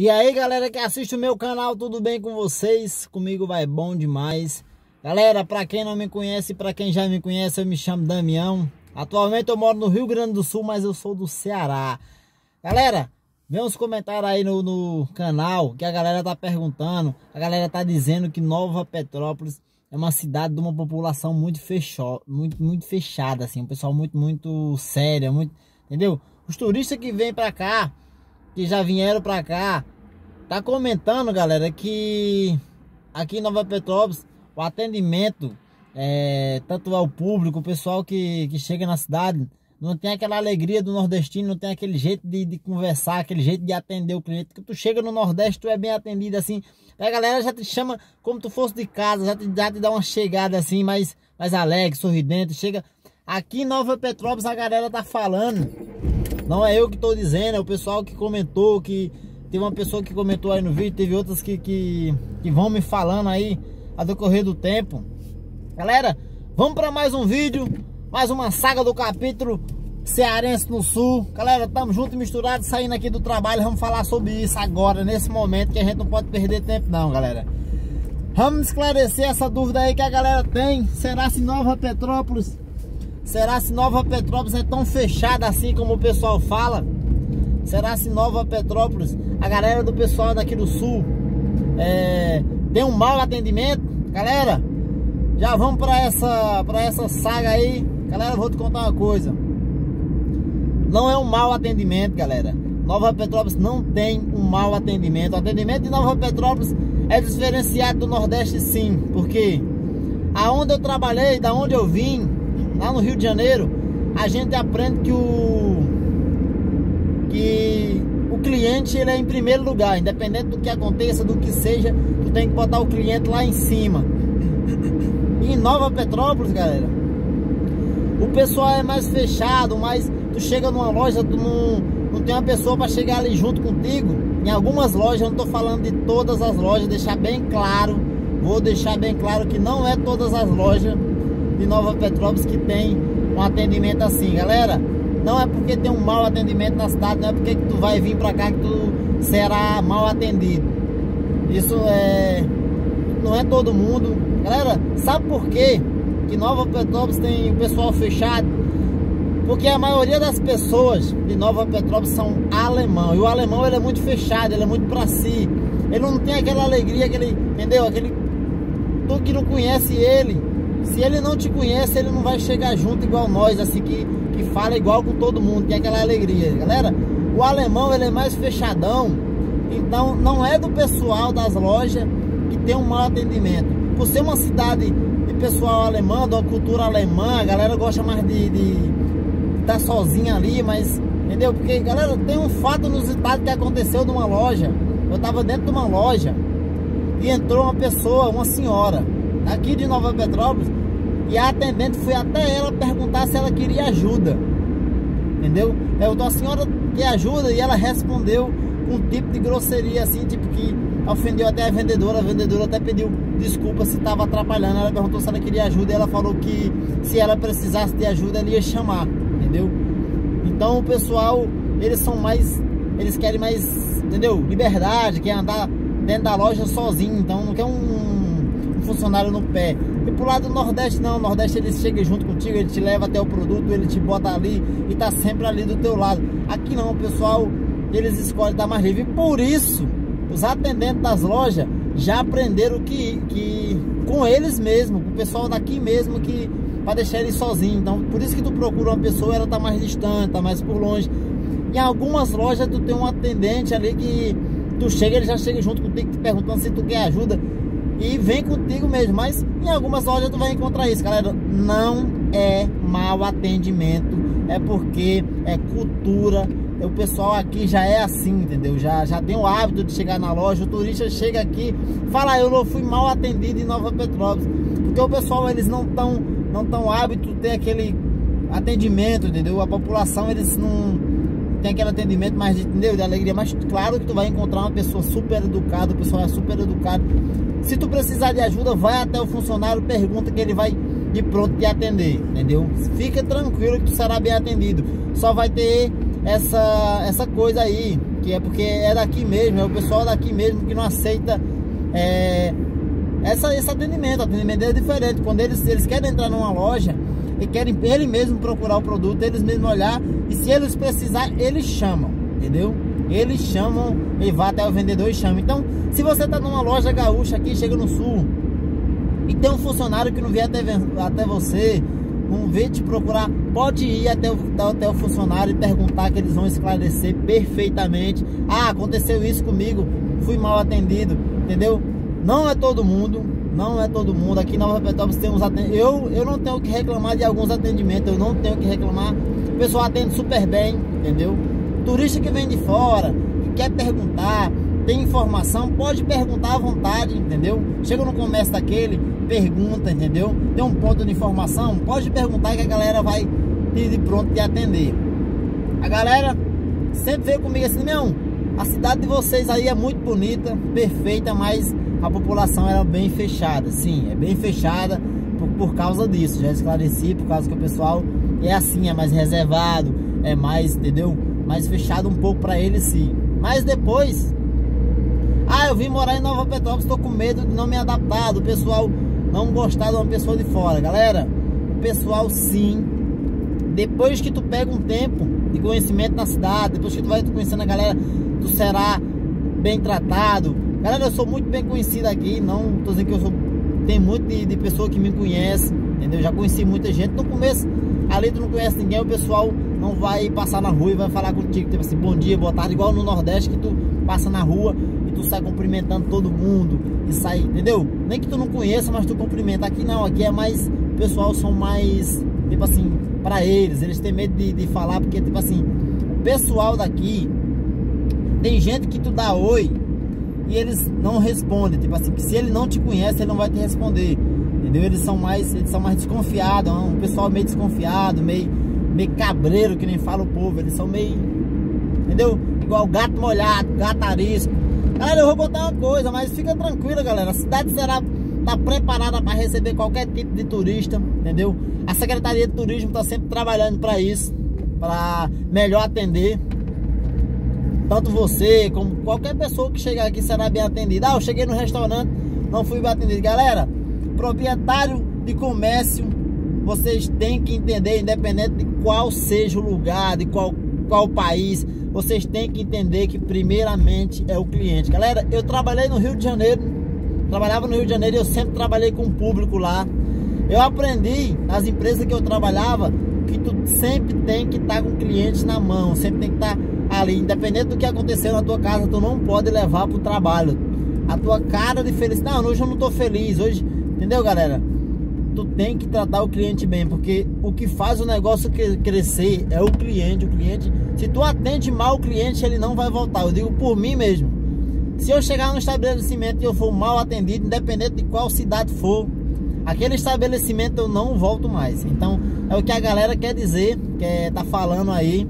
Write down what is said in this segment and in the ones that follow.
E aí galera que assiste o meu canal, tudo bem com vocês? Comigo vai bom demais. Galera, pra quem não me conhece, pra quem já me conhece, eu me chamo Damião. Atualmente eu moro no Rio Grande do Sul, mas eu sou do Ceará. Galera, vem uns comentários aí no, no canal que a galera tá perguntando. A galera tá dizendo que Nova Petrópolis é uma cidade de uma população muito, fechó, muito, muito fechada assim. Um pessoal muito, muito sério, muito, entendeu? Os turistas que vêm pra cá que já vieram pra cá, tá comentando, galera, que aqui em Nova Petrópolis o atendimento, é, tanto ao público, o pessoal que, que chega na cidade, não tem aquela alegria do nordestino, não tem aquele jeito de, de conversar, aquele jeito de atender o cliente. Que tu chega no Nordeste, tu é bem atendido assim. A galera já te chama como tu fosse de casa, já te, já te dá uma chegada assim, mais, mais alegre, sorridente. Chega aqui em Nova Petrópolis, a galera tá falando não é eu que estou dizendo, é o pessoal que comentou, que teve uma pessoa que comentou aí no vídeo, teve outras que, que, que vão me falando aí a decorrer do tempo. Galera, vamos para mais um vídeo, mais uma saga do capítulo Cearense no Sul. Galera, estamos juntos e misturados, saindo aqui do trabalho, vamos falar sobre isso agora, nesse momento, que a gente não pode perder tempo não, galera. Vamos esclarecer essa dúvida aí que a galera tem. Será se Nova Petrópolis Será se Nova Petrópolis é tão fechada assim como o pessoal fala? Será se Nova Petrópolis, a galera do pessoal daqui do sul, é, tem um mau atendimento? Galera, já vamos para essa, pra essa saga aí. Galera, vou te contar uma coisa. Não é um mau atendimento, galera. Nova Petrópolis não tem um mau atendimento. O atendimento de Nova Petrópolis é diferenciado do Nordeste sim. Porque aonde eu trabalhei, da onde eu vim, lá no Rio de Janeiro, a gente aprende que o que o cliente ele é em primeiro lugar, independente do que aconteça, do que seja, tu tem que botar o cliente lá em cima. E em Nova Petrópolis, galera, o pessoal é mais fechado, mas tu chega numa loja, tu não, não tem uma pessoa para chegar ali junto contigo. Em algumas lojas, eu não tô falando de todas as lojas, deixar bem claro, vou deixar bem claro que não é todas as lojas de Nova Petrópolis que tem um atendimento assim, galera. Não é porque tem um mau atendimento na cidade, não é porque tu vai vir pra cá que tu será mal atendido. Isso é não é todo mundo. Galera, sabe por quê que Nova Petrópolis tem o pessoal fechado? Porque a maioria das pessoas de Nova Petrópolis são alemão. E o alemão ele é muito fechado, ele é muito pra si. Ele não tem aquela alegria, aquele, entendeu? Aquele tu que não conhece ele, se ele não te conhece, ele não vai chegar junto igual nós, assim, que, que fala igual com todo mundo, tem aquela alegria. Galera, o alemão, ele é mais fechadão, então não é do pessoal das lojas que tem um mau atendimento. Por ser uma cidade de pessoal alemão, da cultura alemã, a galera gosta mais de, de estar tá sozinha ali, mas, entendeu? Porque, galera, tem um fato inusitado que aconteceu numa loja. Eu tava dentro de uma loja e entrou uma pessoa, uma senhora, aqui de Nova Petrópolis, e a atendente foi até ela perguntar se ela queria ajuda. Entendeu? Perguntou a senhora que ajuda e ela respondeu com um tipo de grosseria assim, tipo que ofendeu até a vendedora. A vendedora até pediu desculpa se estava atrapalhando. Ela perguntou se ela queria ajuda e ela falou que se ela precisasse de ajuda, ela ia chamar. Entendeu? Então o pessoal, eles são mais. Eles querem mais, entendeu? Liberdade, quer andar dentro da loja sozinho. Então não quer um funcionário no pé. E pro lado do Nordeste não, o Nordeste ele chega junto contigo, ele te leva até o produto, ele te bota ali e tá sempre ali do teu lado. Aqui não, pessoal, eles escolhem dar mais livre. Por isso, os atendentes das lojas já aprenderam que, que com eles mesmo, com o pessoal daqui mesmo que para deixar ele sozinho. Então, por isso que tu procura uma pessoa, ela tá mais distante, tá mais por longe. Em algumas lojas tu tem um atendente ali que tu chega, ele já chega junto contigo te perguntando se tu quer ajuda e vem contigo mesmo. Mas em algumas lojas tu vai encontrar isso, galera. Não é mau atendimento, é porque é cultura. O pessoal aqui já é assim, entendeu? Já, já tem o hábito de chegar na loja. O turista chega aqui, fala: Eu não fui mal atendido em Nova Petrópolis. Porque o pessoal, eles não estão não tão hábito de ter aquele atendimento, entendeu? A população, eles não tem aquele atendimento mais, entendeu? De alegria. Mas claro que tu vai encontrar uma pessoa super educada, o pessoal é super educado. Se tu precisar de ajuda, vai até o funcionário, pergunta que ele vai de pronto te atender, entendeu? Fica tranquilo que tu será bem atendido. Só vai ter essa, essa coisa aí, que é porque é daqui mesmo, é o pessoal daqui mesmo que não aceita é, essa, esse atendimento. O atendimento é diferente. Quando eles, eles querem entrar numa loja e querem ele mesmo procurar o produto, eles mesmos olhar e se eles precisar, eles chamam, entendeu? Eles chamam, ele vai até o vendedor e chama. Então, se você está numa loja gaúcha aqui, chega no sul e tem um funcionário que não vem até, até você, não vê te procurar, pode ir até o, até o funcionário e perguntar que eles vão esclarecer perfeitamente. Ah, aconteceu isso comigo, fui mal atendido, entendeu? Não é todo mundo, não é todo mundo. Aqui Nova Petrópolis temos eu eu não tenho que reclamar de alguns atendimentos, eu não tenho que reclamar. O pessoal atende super bem, entendeu? Turista que vem de fora, que quer perguntar, tem informação, pode perguntar à vontade, entendeu? Chega no comércio daquele, pergunta, entendeu? Tem um ponto de informação, pode perguntar que a galera vai de pronto te atender. A galera sempre veio comigo assim, não, a cidade de vocês aí é muito bonita, perfeita, mas a população era bem fechada. Sim, é bem fechada por, por causa disso. Já esclareci, por causa que o pessoal é assim, é mais reservado, é mais, entendeu? Mais fechado um pouco para eles sim. Mas depois, ah, eu vim morar em Nova Petrópolis, estou com medo de não me adaptar, do pessoal não gostar de uma pessoa de fora. Galera, o pessoal sim, depois que tu pega um tempo de conhecimento na cidade, depois que tu vai conhecendo a galera, tu será bem tratado. Galera, eu sou muito bem conhecido aqui, não tô dizendo que eu sou. Tem muito de, de pessoa que me conhece, entendeu? Já conheci muita gente. No começo, ali tu não conhece ninguém, o pessoal não vai passar na rua e vai falar contigo, tipo assim, bom dia, boa tarde, igual no Nordeste que tu passa na rua e tu sai cumprimentando todo mundo e sai, entendeu? Nem que tu não conheça, mas tu cumprimenta. Aqui não, aqui é mais, o pessoal são mais, tipo assim, para eles, eles têm medo de, de falar, porque tipo assim, o pessoal daqui, tem gente que tu dá oi e eles não respondem, tipo assim, se ele não te conhece, ele não vai te responder. Entendeu? Eles são mais, eles são mais desconfiados, é um pessoal meio desconfiado, meio meio cabreiro, que nem fala o povo. Eles são meio. Entendeu? Igual gato molhado, gato arisco. Galera, eu vou botar uma coisa, mas fica tranquilo, galera. A cidade será tá preparada para receber qualquer tipo de turista, entendeu? A Secretaria de Turismo está sempre trabalhando para isso, para melhor atender tanto você como qualquer pessoa que chegar aqui será bem atendida. Ah, eu cheguei no restaurante, não fui bem atendido. Galera, proprietário de comércio vocês têm que entender, independente de qual seja o lugar, de qual, qual país, vocês têm que entender que primeiramente é o cliente. Galera, eu trabalhei no Rio de Janeiro, trabalhava no Rio de Janeiro e eu sempre trabalhei com o público lá. Eu aprendi nas empresas que eu trabalhava que tu sempre tem que estar tá com o cliente na mão, sempre tem que estar tá ali, independente do que aconteceu na tua casa, tu não pode levar para o trabalho. A tua cara de felicidade, não, hoje eu não estou feliz, hoje, entendeu, galera? tu tem que tratar o cliente bem, porque o que faz o negócio crescer é o cliente. O cliente, se tu atende mal o cliente, ele não vai voltar. Eu digo por mim mesmo. Se eu chegar no estabelecimento e eu for mal atendido, independente de qual cidade for, aquele estabelecimento eu não volto mais. Então, é o que a galera quer dizer, quer tá falando aí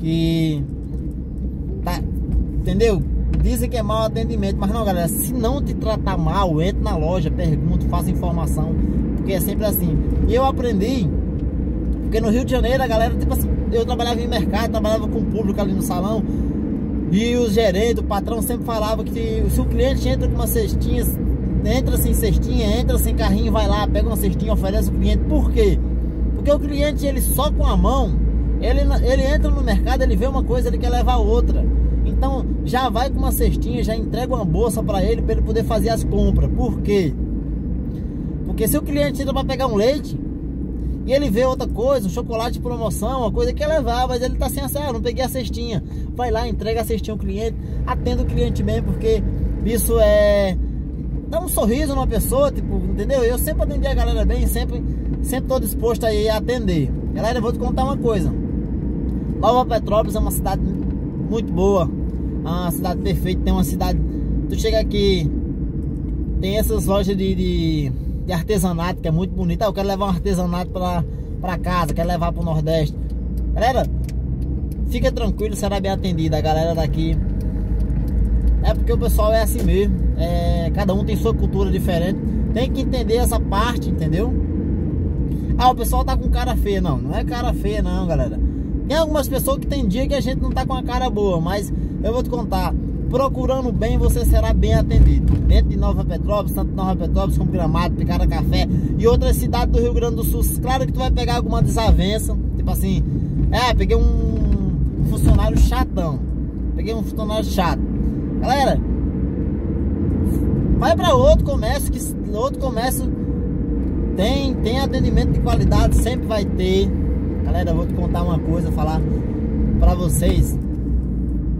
que tá, entendeu? Dizem que é mau atendimento, mas não, galera, se não te tratar mal, entre na loja, pergunta, faça informação porque é sempre assim. E eu aprendi, porque no Rio de Janeiro a galera, tipo assim, eu trabalhava em mercado, trabalhava com o público ali no salão, e os gerentes, o patrão sempre falava que se o cliente entra com uma cestinha, entra sem cestinha, entra sem carrinho, vai lá, pega uma cestinha, oferece o cliente. Por quê? Porque o cliente, ele só com a mão, ele, ele entra no mercado, ele vê uma coisa, ele quer levar outra. Então, já vai com uma cestinha, já entrega uma bolsa para ele, para ele poder fazer as compras. Por quê? Porque se o cliente entra para pegar um leite e ele vê outra coisa, um chocolate de promoção, uma coisa que quer levar, mas ele tá sem acesso, não peguei a cestinha. Vai lá, entrega a cestinha ao cliente, atenda o cliente bem, porque isso é dá um sorriso numa pessoa, tipo, entendeu? Eu sempre atendi a galera bem, sempre sempre tô disposto a ir atender. Galera, eu vou te contar uma coisa. Nova Petrópolis é uma cidade muito boa, é uma cidade perfeita, tem uma cidade, tu chega aqui, tem essas lojas de, de de artesanato, que é muito bonito. Ah, eu quero levar um artesanato pra, pra casa, quero levar pro Nordeste. Galera, fica tranquilo, será bem atendida a galera daqui. É porque o pessoal é assim mesmo. É, cada um tem sua cultura diferente. Tem que entender essa parte, entendeu? Ah, o pessoal tá com cara feia. Não, não é cara feia não, galera. Tem algumas pessoas que tem dia que a gente não tá com a cara boa, mas eu vou te contar. Procurando bem, você será bem atendido. Dentro de Nova Petrópolis, tanto Nova Petrópolis como Gramado, Picara Café e outras cidades do Rio Grande do Sul. Claro que tu vai pegar alguma desavença. Tipo assim, é, peguei um funcionário chatão. Peguei um funcionário chato. Galera, vai para outro comércio, que outro comércio tem, tem atendimento de qualidade, sempre vai ter. Galera, vou te contar uma coisa, falar para vocês.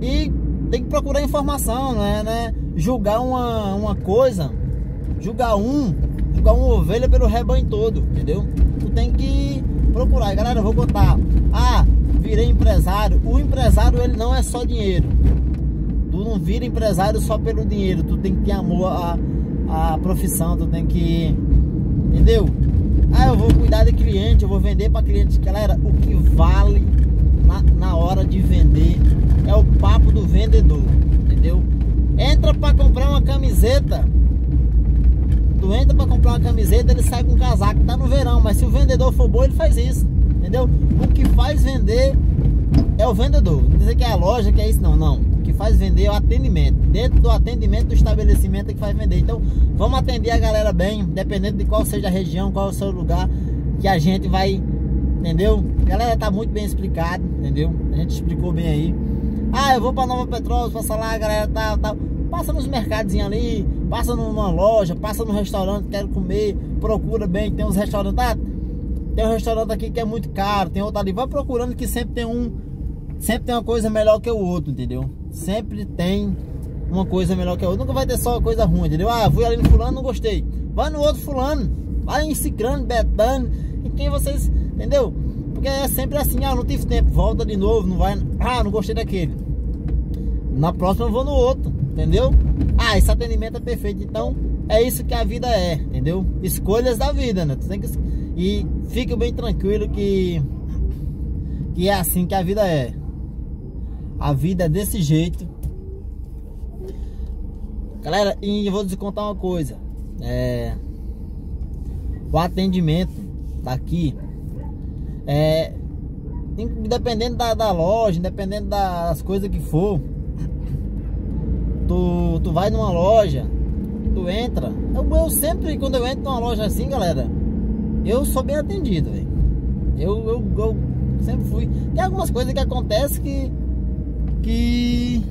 E tem que procurar informação, né? né? Julgar uma, uma coisa, julgar um, julgar uma ovelha pelo rebanho todo, entendeu? Tu tem que procurar. Galera, eu vou contar. Ah, virei empresário. O empresário, ele não é só dinheiro. Tu não vira empresário só pelo dinheiro. Tu tem que ter amor à, à profissão. Tu tem que... Entendeu? Ah, eu vou cuidar de cliente, eu vou vender para cliente. Galera, o que vale na, na hora de vender é o papo do vendedor, entendeu? Entra para comprar uma camiseta, tu entra para comprar uma camiseta, ele sai com um casaco, tá no verão, mas se o vendedor for bom, ele faz isso, entendeu? O que faz vender é o vendedor, não dizer que é a loja que é isso, não, não. Que faz vender é o atendimento. Dentro do atendimento do estabelecimento é que faz vender. Então, vamos atender a galera bem, dependendo de qual seja a região, qual é o seu lugar, que a gente vai, entendeu? Galera tá muito bem explicado, entendeu? A gente explicou bem aí. Ah, eu vou para Nova Petrópolis, passa lá, a galera tá, tá. Passa nos mercados ali, passa numa loja, passa no restaurante, quero comer, procura bem, tem uns restaurantes. Ah, tem um restaurante aqui que é muito caro, tem outro ali. Vai procurando que sempre tem um. Sempre tem uma coisa melhor que o outro, entendeu? Sempre tem uma coisa melhor que a outra. Nunca vai ter só coisa ruim, entendeu? Ah, fui ali no fulano, não gostei. Vai no outro fulano, vai em Cicrano, Betano, e quem vocês, entendeu? Porque é sempre assim, ah, não tive tempo, volta de novo, não vai. Ah, não gostei daquele. Na próxima eu vou no outro, entendeu? Ah, esse atendimento é perfeito. Então, é isso que a vida é, entendeu? Escolhas da vida, né? Tu tem que... E fique bem tranquilo que que é assim que a vida é. A vida é desse jeito. Galera, e eu vou te contar uma coisa. É o atendimento daqui é, independente da, da loja, independente das coisas que for, tu, tu vai numa loja, tu entra. Eu, eu, sempre, quando eu entro numa loja assim, galera, eu sou bem atendido, velho. Eu, eu, eu sempre fui. Tem algumas coisas que acontecem que. Que.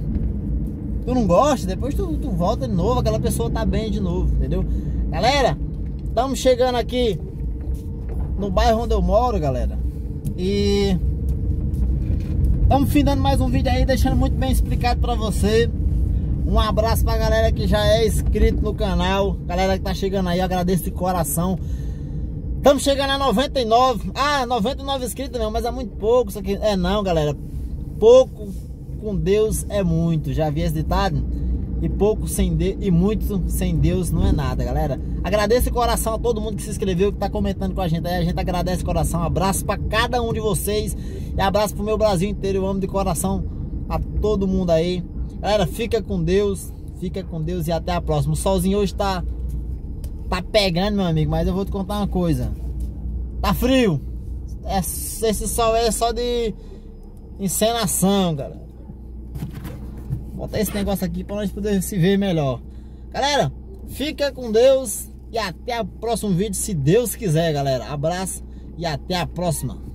tu não gosta, depois tu, tu volta de novo, aquela pessoa tá bem de novo, entendeu? Galera, estamos chegando aqui no bairro onde eu moro, galera. E estamos findando mais um vídeo aí, deixando muito bem explicado para você. Um abraço pra galera que já é inscrito no canal. Galera que tá chegando aí, agradeço de coração. Estamos chegando a 99. Ah, 99 inscritos não, mas é muito pouco isso aqui. É não, galera. Pouco com Deus é muito. Já vi esse ditado? E pouco sem Deus e muito sem Deus não é nada, galera. Agradeço de coração a todo mundo que se inscreveu, que tá comentando com a gente aí. A gente agradece de coração. Abraço para cada um de vocês. E abraço pro meu Brasil inteiro. Eu amo de coração a todo mundo aí. Galera, fica com Deus. Fica com Deus e até a próxima. O solzinho hoje tá tá pegando, meu amigo, mas eu vou te contar uma coisa. Tá frio. É, esse sol é só de encenação, galera botar esse negócio aqui para nós poder se ver melhor. Galera, fica com Deus e até o próximo vídeo, se Deus quiser, galera. Abraço e até a próxima.